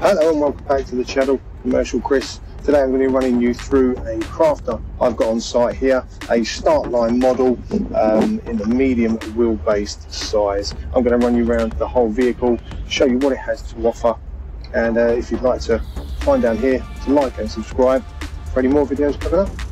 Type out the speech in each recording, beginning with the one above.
Hello and welcome back to the channel, Commercial Chris. Today I'm going to be running you through a crafter I've got on site here, a start line model um, in the medium wheel-based size. I'm going to run you around the whole vehicle, show you what it has to offer, and uh, if you'd like to find down here to like and subscribe for any more videos coming up.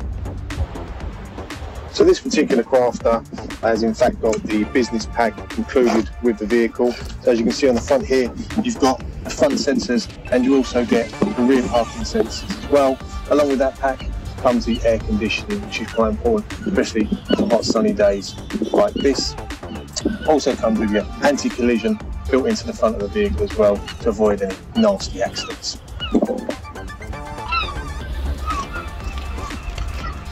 So this particular crafter has in fact got the business pack included with the vehicle. So as you can see on the front here, you've got the front sensors and you also get the rear parking sensors as well. Along with that pack comes the air conditioning, which is quite important, especially on hot sunny days like this. Also comes with your anti-collision built into the front of the vehicle as well to avoid any nasty accidents.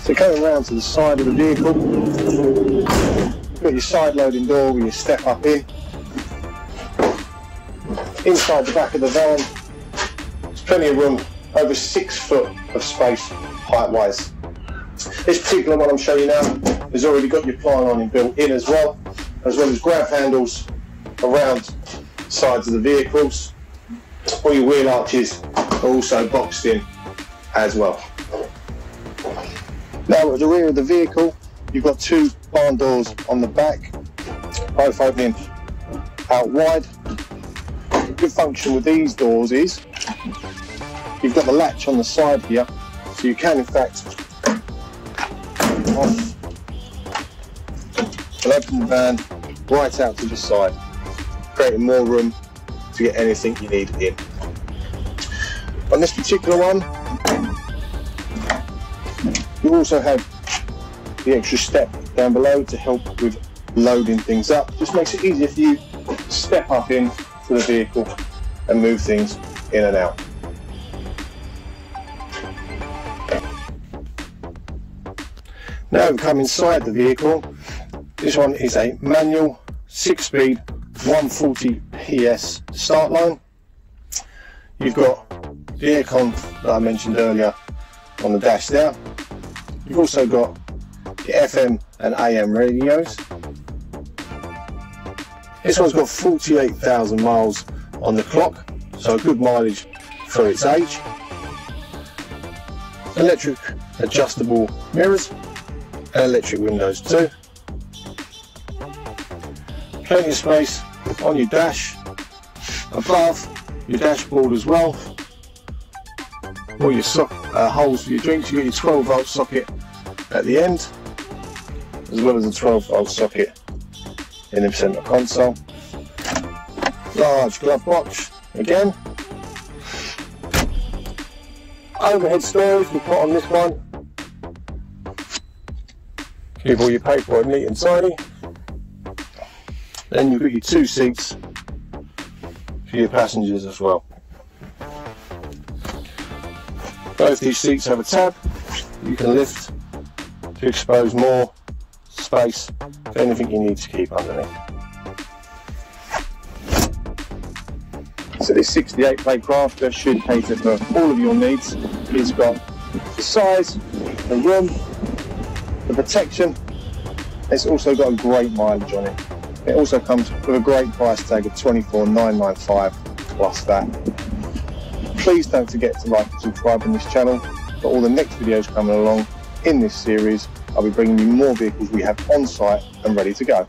So coming around to the side of the vehicle, you've got your side loading door with your step up in. Inside the back of the van, there's plenty of room, over six foot of space height wise. This particular one I'm showing you now has already got your ply lining built in as well, as well as grab handles around sides of the vehicles. All your wheel arches are also boxed in as well. Now at the rear of the vehicle, you've got two barn doors on the back, both opening out wide. Good function with these doors is you've got the latch on the side here, so you can in fact open the van right out to the side, creating more room to get anything you need in. On this particular one, you also have the extra step down below to help with loading things up. Just makes it easier for you to step up in to the vehicle and move things in and out. Now we come inside the vehicle. This one is a manual, six speed, 140 PS start line. You've got the aircon that I mentioned earlier on the dash there. You've also got the FM and AM radios. This one's got 48,000 miles on the clock, so good mileage for its age. Electric adjustable mirrors and electric windows too. Plenty of space on your dash, above your dashboard as well. All your so uh, holes for your drinks, you've got your 12 volt socket at the end, as well as a 12 volt socket in the centre console. Large glove box again. Overhead storage we put on this one. Keep all your paperwork neat and tidy. Then you've got your two seats for your passengers as well. Both these seats have a tab you can lift to expose more space for anything you need to keep underneath. So this 68 plate crafter should cater for all of your needs. It's got the size, the room, the protection. It's also got a great mileage on it. It also comes with a great price tag of 24995 plus that. Please don't forget to like and subscribe on this channel for all the next videos coming along in this series. I'll be bringing you more vehicles we have on site and ready to go.